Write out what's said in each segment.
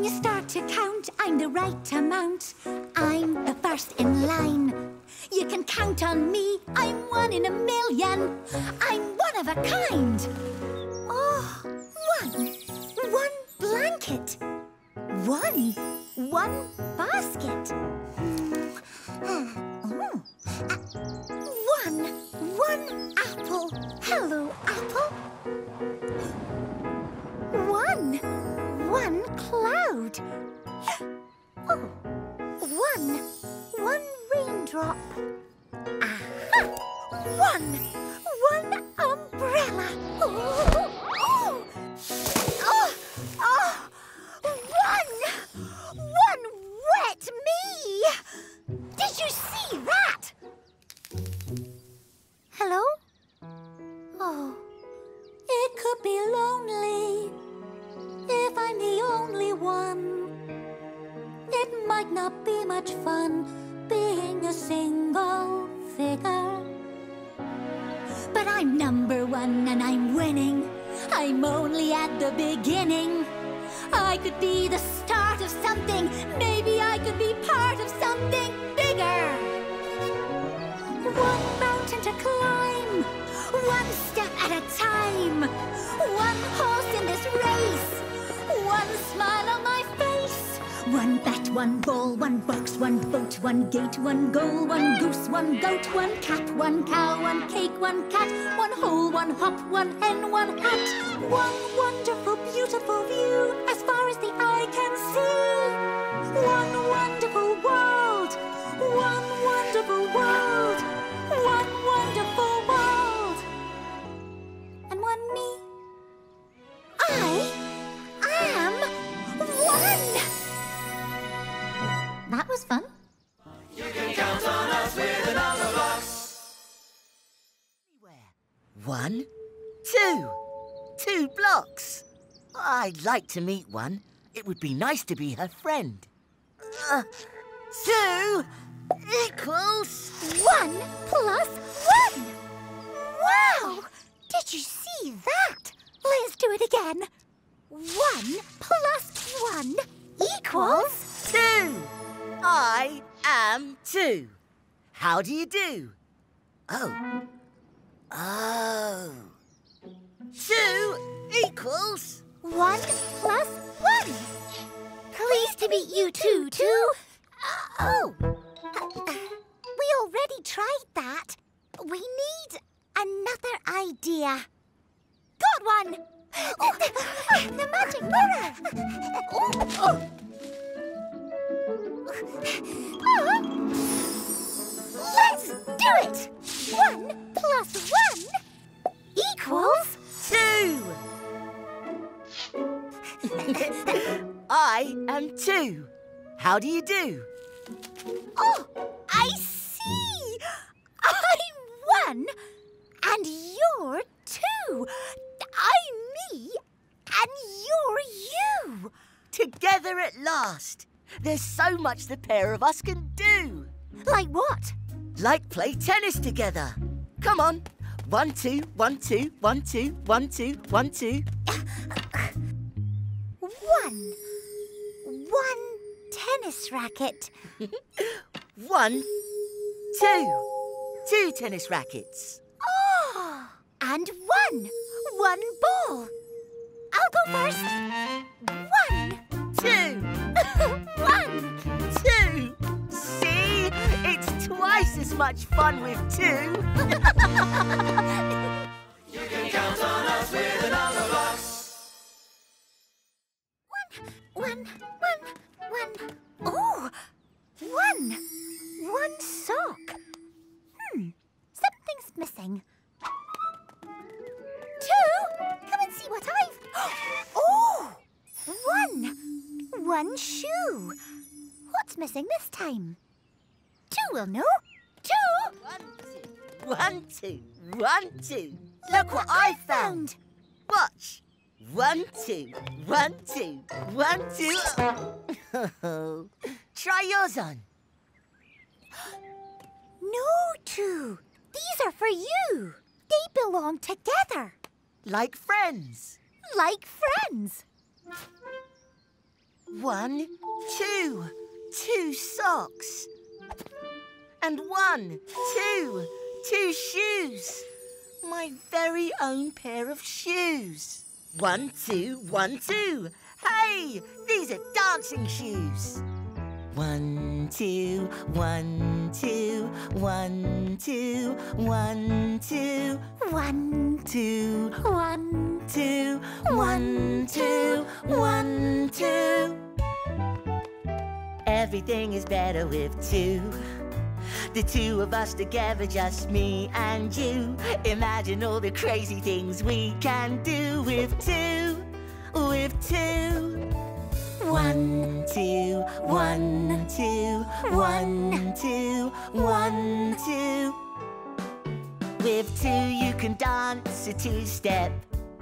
When you start to count, I'm the right amount. I'm the first in line. You can count on me, I'm one in a million. I'm one of a kind. Oh, one. One blanket. One. One basket. Oh. Uh, one. One apple. Hello, apple. One. One cloud. Oh. One. One raindrop. Aha! One. One one smile on my face. One bat, one ball, one box, one boat, one gate, one goal, one goose, one goat, one cat, one cow, one cake, one cat, one hole, one hop, one hen, one hat. One wonderful, beautiful view as far as the eye can see. One wonderful world, I'd like to meet one. It would be nice to be her friend. Uh, two equals. One plus one. Wow! Did you see that? Let's do it again. One plus one equals. Two. I am two. How do you do? Oh. Oh. Equals. Oh, I see! I'm one, and you're two. I'm me, and you're you. Together at last. There's so much the pair of us can do. Like what? Like play tennis together. Come on. One, two, one, two, one, two, one, two, one, two. One. One tennis racket. One, two. Two tennis rackets. Oh, and one. One ball. I'll go first. One. Two, one. two. See? It's twice as much fun with two. One, one, two. Look what I found. Watch. One, two, one, two, one, two. Try yours on. No, two. These are for you. They belong together. Like friends. Like friends. One, two, two socks. And one, two, two shoes. My very own pair of shoes. One, two, one, two. Hey, these are dancing shoes. One, two, one, two, one, two, one, two, One, two, one, two, one, two, one, two. Everything is better with two. The two of us together, just me and you. Imagine all the crazy things we can do with two, with two. One, two, one, two, one, two, one, two. With two, you can dance a two step.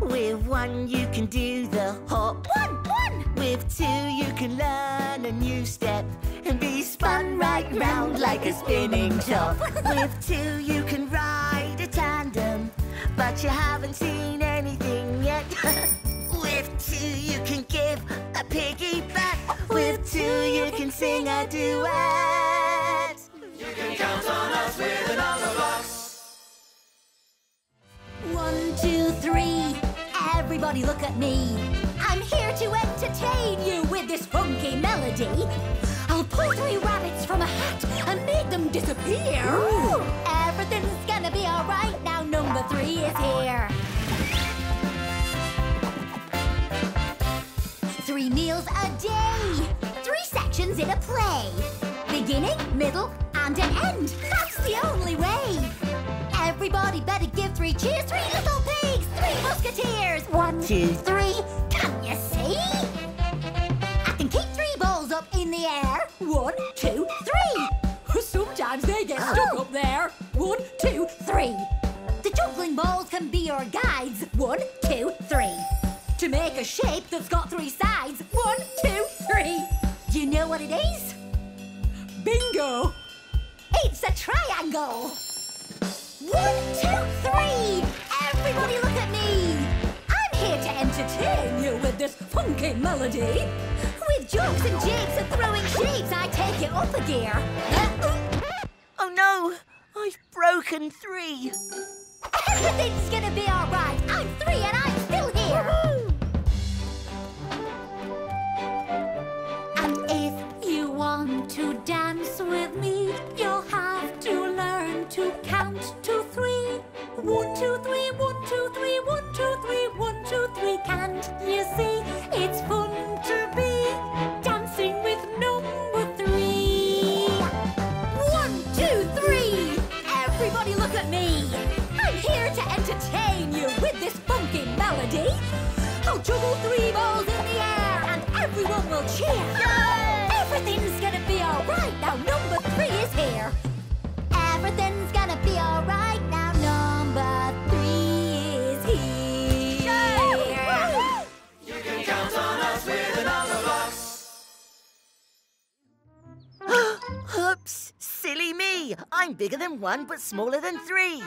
With one, you can do the hop. one, one. With two, you can learn a new step and be spun right round like a spinning top. With two, you can ride a tandem, but you haven't seen anything yet. With two, you can give a piggyback. With two, you can sing a duet. You can count on us with another box. One, two, three. Everybody look at me. I'm here to entertain you with this funky melody. I'll pull three rabbits from a hat and make them disappear. Everything's gonna be alright now. Number three is here. Three meals a day. Three sections in a play. Beginning, middle, and an end. That's the only way. Everybody better give three cheers. Three little pigs. Three musketeers. One, two, three. Can I can keep three balls up in the air. One, two, three. Sometimes they get oh. stuck up there. One, two, three. The juggling balls can be your guides. One, two, three. To make a shape that's got three sides. One, two, three. Do you know what it is? Bingo! It's a triangle! One, two, three! Everybody look at me! I'm here to entertain you with this funky melody. With jokes and jigs and throwing shapes, I take it up a gear. Oh no, I've broken three. Everything's gonna be alright. I'm three and I'm still here. And if you want to dance with me, you'll have to learn to count to three. One, two, three, Can't you see? It's fun to be dancing with number three. One, two, three! Everybody look at me! I'm here to entertain you with this funky melody. I'll juggle three balls in the air and everyone will cheer. Everything's gonna be alright now. Number three is here. Everything's gonna be alright Oops, silly me. I'm bigger than one but smaller than three.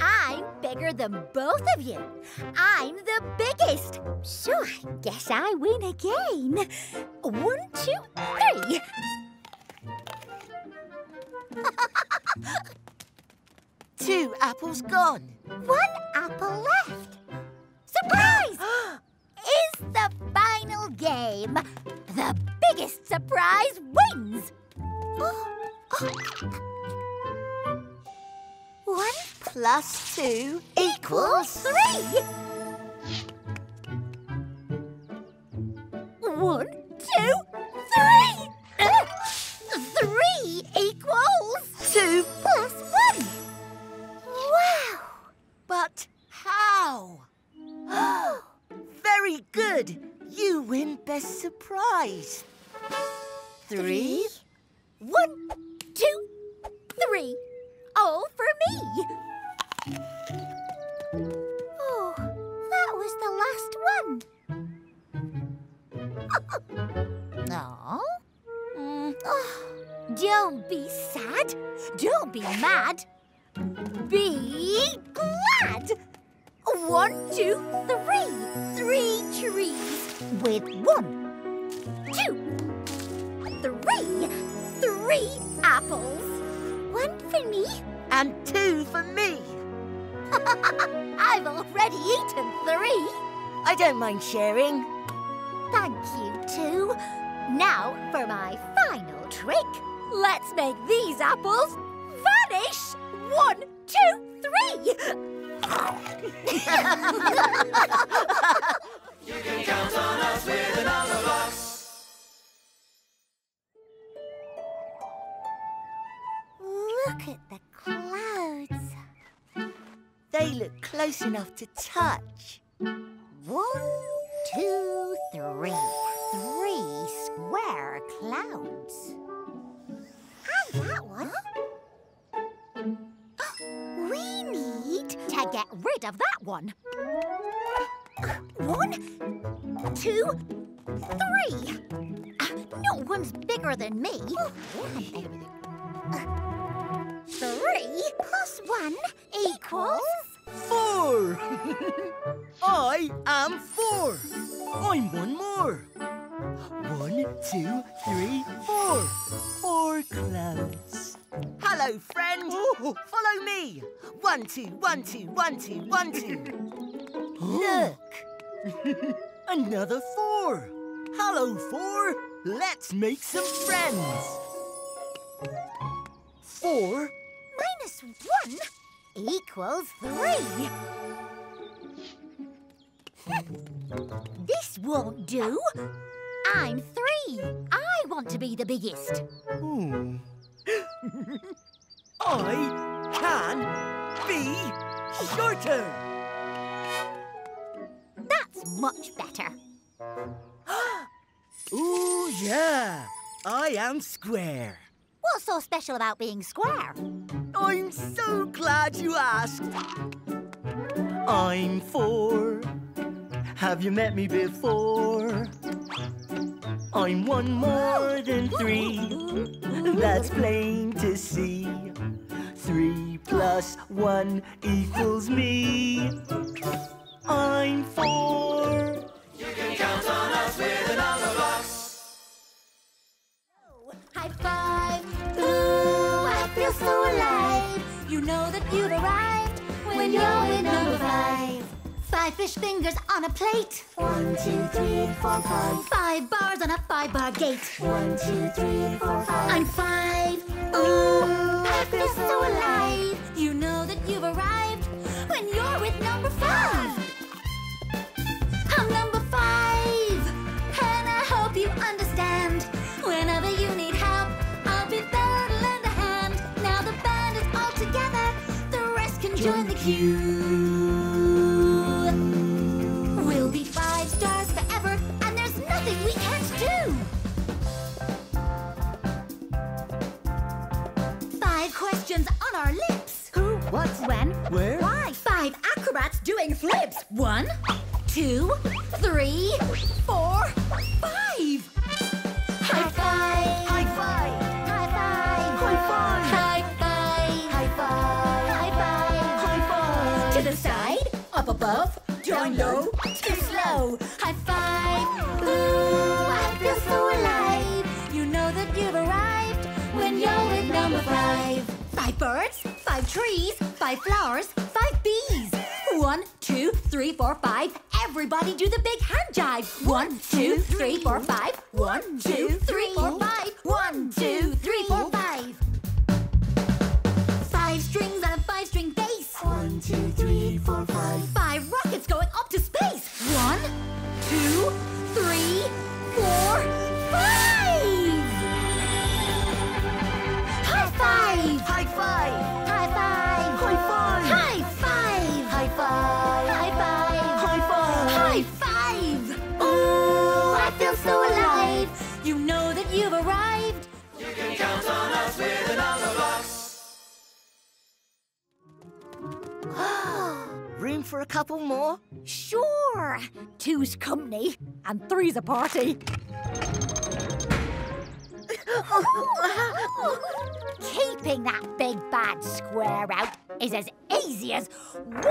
I'm bigger than both of you. I'm the biggest. So I guess I win again. One, two, three. Two apples gone. One apple left. Surprise! Is the final game. The biggest surprise wins. One Plus two equals three. One, two, Three. One, two, three. All for me. Oh, that was the last one. No. Mm, oh, don't be sad. Don't be mad. Be glad. One, two, three. Three trees with one, three apples. One for me. And two for me. I've already eaten three. I don't mind sharing. Thank you, two. Now for my final trick. Let's make these apples vanish. One, two, three. Look at the clouds. They look close enough to touch. One, two, three. Three square clouds. And that one. We need to get rid of that one. One, two, three. Uh, No one's bigger than me. Uh, Three plus one equals Four! I am four. I'm one more. One, two, three, four. Four clouds. Hello, friend. Oh. Follow me. One, two, one, two, one, two, one, two. Look. Another four. Hello, four. Let's make some friends. Four minus one equals three. this won't do. I'm three. I want to be the biggest. Hmm. I can be shorter. That's much better. Ooh, yeah. I am square. What's so special about being square? I'm so glad you asked. I'm four. Have you met me before? I'm one more than three. That's plain to see. Three plus one equals me. I'm four. you can count on us with High feel so alive. You know that you've arrived when you're with number five. Five fish fingers on a plate. One, two, three, four, five. Five bars on a five bar gate. One, two, three, four, five. I'm five. Ooh, I feel so alive. Can join the queue. We'll be five stars forever, and there's nothing we can't do. Five questions on our lips. Who, what, when, Where? why? Five acrobats doing flips. One, two, three, four, High five. Ooh, I feel so alive. You know that you've arrived when you're with number five. Five birds, five trees, five flowers, five bees. One, two, three, four, five. Everybody do the big hand jive. One, two, three, four, five. One, two, three, four, five. Two, three, four, for a couple more? Sure. Two's company and three's a party. Keeping that big bad square out is as easy as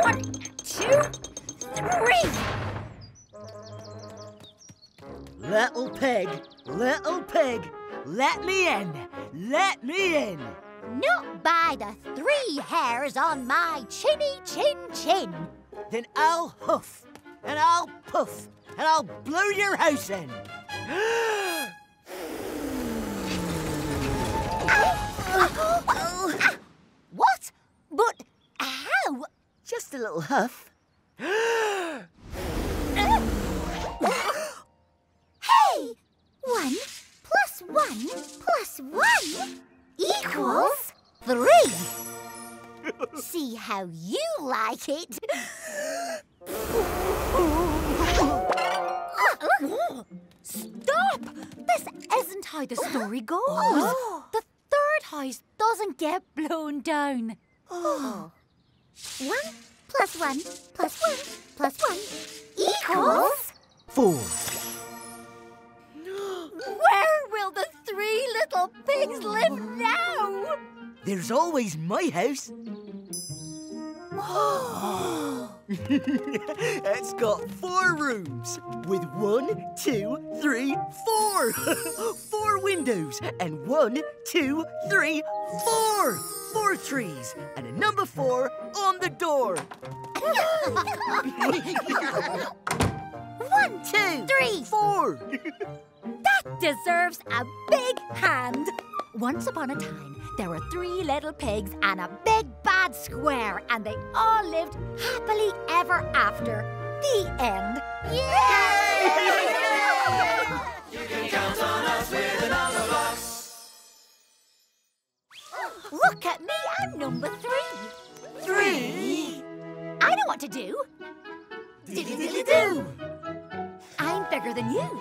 one, two, three. Little pig, little pig, let me in, let me in. Not by the three hairs on my chinny chin chin. Then I'll huff, and I'll puff, and I'll blow your house in. What? But how? Just a little huff. Hey! One plus one plus one equals three. See how you like it. Stop! This isn't how the story goes. The third house doesn't get blown down. One plus one plus one plus one equals. Four. Where will the three little pigs live now? There's always my house. it's got four rooms with one, two, three, four. four windows and one, two, three, four. Four trees and a number four on the door. One, two, three, four. That deserves a big hand. Once upon a time, there were three little pigs and a big square, and they all lived happily ever after. The end. Yay! Look at me, I'm number three. Three. I know what to do. Diddly diddly do. I'm bigger than you.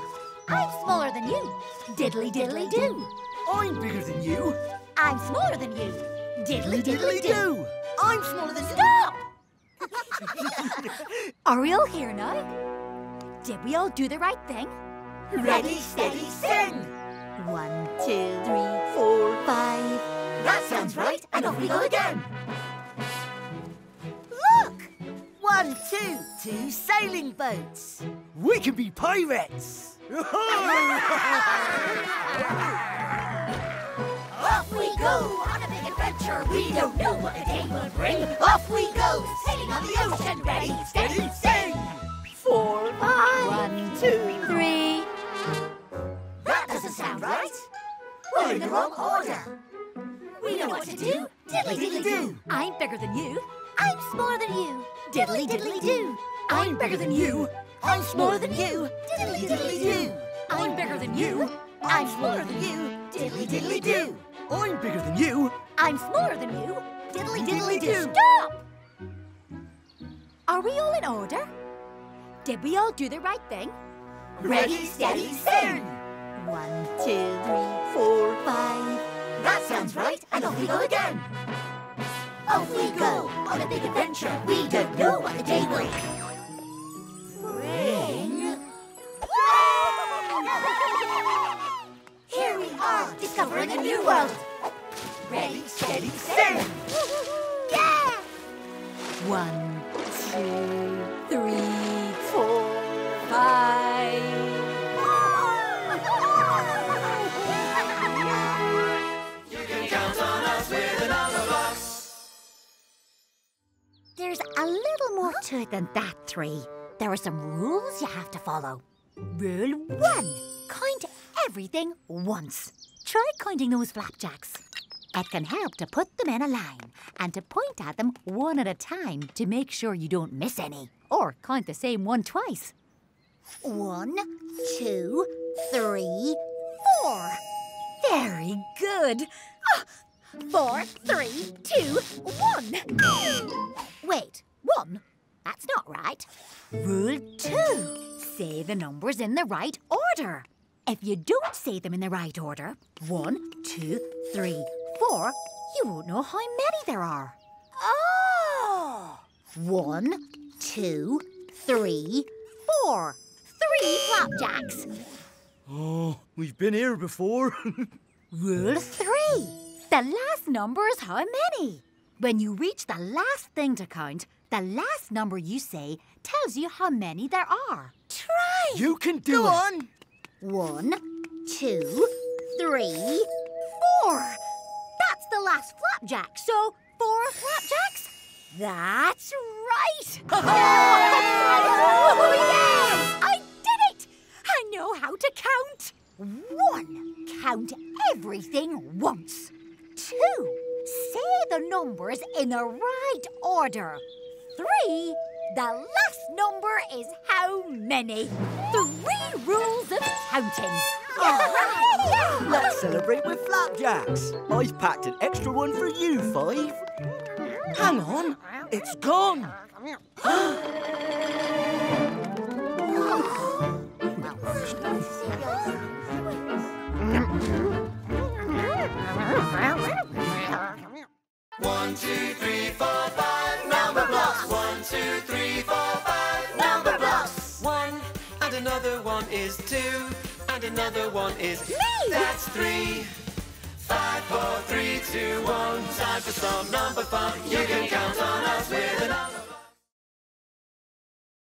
I'm smaller than you. Diddly diddly do. I'm bigger than you. I'm smaller than you. Diddly diddly do. I'm smaller than Stop! Are we all here now? Did we all do the right thing? Ready, steady, sing. One, two, three, four, five. That sounds right. And off we go again. Look! One, two, two sailing boats. We can be pirates. Off we go on a big adventure. We don't know what the day will bring. Off we go, sailing on the ocean. Ready, steady, sing. Four. One, two, three. That doesn't sound right. We're in the wrong order. We know what to do. Diddly diddly do. I'm bigger than you. I'm smaller than you. Diddly diddly do. I'm bigger than you. I'm smaller than you. Diddly diddly do. I'm bigger than you. I'm smaller than you. Diddly diddly do. I'm bigger than you. I'm smaller than you. Diddly diddly do. Stop! Are we all in order? Did we all do the right thing? Ready, steady, sing. One, two, three, Four. five. That sounds right. And off we go again. Off we go on a big adventure. We don't know what the day will bring. Here we are, discovering a new world. Ready, steady, sing. Yeah! One, two, three, four, five. There's a little more to it than that, Three. There are some rules you have to follow. Rule one count everything once. Try counting those flapjacks. It can help to put them in a line and to point at them one at a time to make sure you don't miss any. Or count the same one twice. One, two, three, four. Very good. Ah, Four, three, two, one. Wait, one? That's not right. Rule two. Say the numbers in the right order. If you don't say them in the right order, one, two, three, four, you won't know how many there are. Oh! One, two, three, four. Three flapjacks. Oh, we've been here before. Rule three. The last number is how many. When you reach the last thing to count, the last number you say tells you how many there are. Try. you can do Go it. on. One, two, three, four. That's the last flapjack, so four flapjacks? That's right! oh, yes! I did it! I know how to count. One, count everything once. Two, say the numbers in the right order. Three, the last number is how many. Three rules of counting. Let's celebrate with flapjacks. I've packed an extra one for you, Five. Hang on, it's gone. One, two, three, four, five, Numberblocks. One, two, three, four, five, Numberblocks. One, and another one is two, and another one is me. That's three. Five, four, three, two, one. Time for some number fun. You can count on us with another.